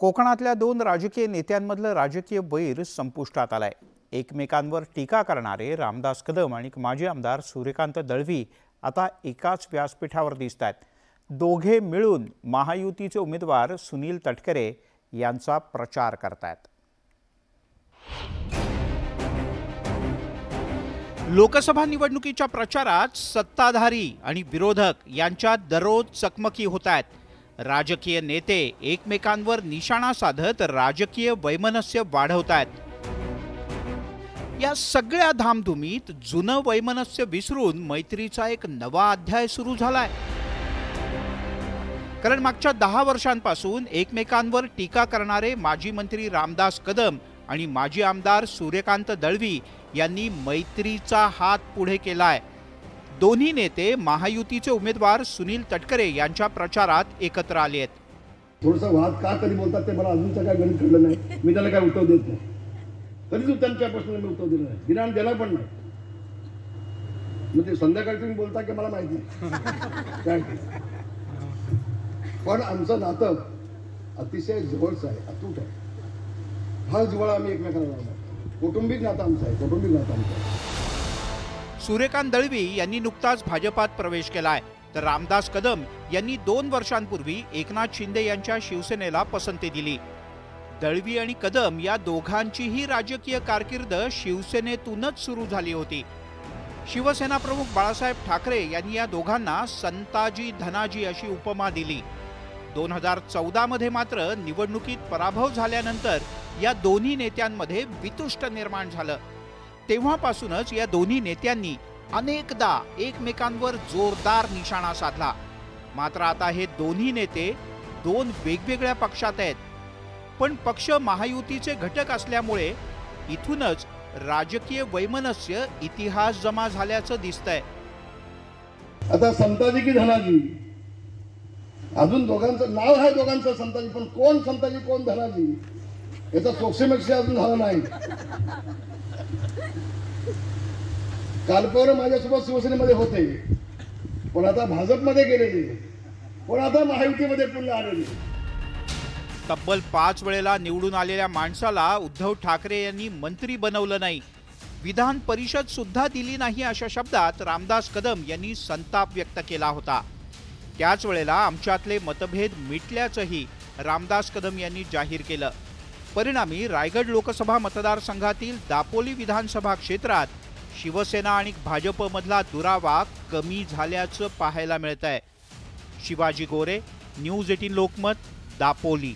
कोकणातल्या दोन राजकीय नेत्यांमधलं राजकीय बैर संपुष्टात आलंय. एकमेकांवर टीका करणारे रामदास कदम आणि माजी आमदार सूर्यकांत दळवी आता एकाच व्यासपीठावर दिसत आहेत दोघे मिळून महायुतीचे उमेदवार सुनील तटकरे यांचा प्रचार करतायत. लोकसभा निवडणुकीच्या प्रचारात सत्ताधारी आणि विरोधक यांच्यात दररोज चकमकी होत आहेत राजकीय नेते एकमेकांवर निशाणा साधत राजकीय वैमनस्य वाढवत आहेत या सगळ्या धामधुमीत जुनं वैमनस्य विसरून मैत्रीचा एक नवा अध्याय सुरू झालाय. कारण मागच्या दहा वर्षांपासून एकमेकांवर टीका करणारे माजी मंत्री रामदास कदम आणि माजी आमदार सूर्यकांत दळवी यांनी मैत्रीचा हात पुढे केलाय. दोन्ही नेते महायुतीचे उमेदवार सुनील तटकरे यांच्या प्रचारात एकत्र आले आहेत. थोडसा वाद का कधी बोलतात ते मला अजूनचं काय गणित कळलं नाही. मी त्याला काय उत्तर देत नाही. कधीच त्यांच्या प्रश्नाला मी उत्तर दिलं नाही. दिनान दिला पण नाही. मग ते संध्याकाळी तुम्ही बोलता की मला माहिती नाही. काय पण आमचं नातं अतिशय जवळचं आहे अतूट आहे. फार जिव्हाळा आम्ही एकमेकांना लावला. कौटुंबिक नातं आमचं आहे कौटुंबिक नातं आमचं आहे. सूर्यकांत दळवी यांनी नुकताच भाजपात प्रवेश केला आहे तर रामदास कदम यांनी दोन वर्षांपूर्वी एकनाथ शिंदे यांच्या शिवसेनेला पसंती दिली. दळवी आणि कदम या दोघांचीही राजकीय कारकीर्द शिवसेनेतूनच सुरू झाली होती. शिवसेना प्रमुख बाळासाहेब ठाकरे यांनी या दोघांना संताजी धनाजी अशी उपमा दिली. दोन हजार चौदामध्ये मात्र निवडणुकीत पराभव झाल्यानंतर या दोन्ही नेत्यांमध्ये वितुष्ट निर्माण झालं. तेव्हापासूनच या दोन्ही नेत्यांनी अनेकदा एकमेकांवर जोरदार निशाणा साधला. मात्र आता हे दोन्ही नेते दोन वेगवेगळ्या पक्षात आहेत. पण पक्ष महायुतीचे घटक असल्यामुळे इथूनच राजकीय वैमनस्य इतिहास जमा झाल्याचं दिसतंय. आता संताजी की धनाजी? अजून दोघांचं नाव आहे दोघांचं संताजी पण कोण संताजी कोण धनाजी? याचा सोक्षमेक्ष अजून झाला नाही. कालपर माझ्यासोबत शिवसेनेमध्ये होते. पण आता भाजपमध्ये गेलेले पण आता महायुतीमध्ये पुन्हा आलेले. तब्बल पाच वेळेला निवडून आलेल्या माणसाला उद्धव ठाकरे यांनी मंत्री बनवलं नाही. विधान परिषद सुद्धा दिली नाही अशा शब्दात रामदास कदम यांनी संताप व्यक्त केला होता. त्याच वेळेला आमच्यातले मतभेद मिटल्याचंही रामदास कदम यांनी जाहीर केलं. परिणामी रायगड लोकसभा मतदारसंघातील दापोली विधानसभा क्षेत्रात शिवसेना आणि भाजपमधला दुरावा कमी झाल्याचं पाहायला मिळत आहे शिवाजी गोरे न्यूज एटीन लोकमत दापोली.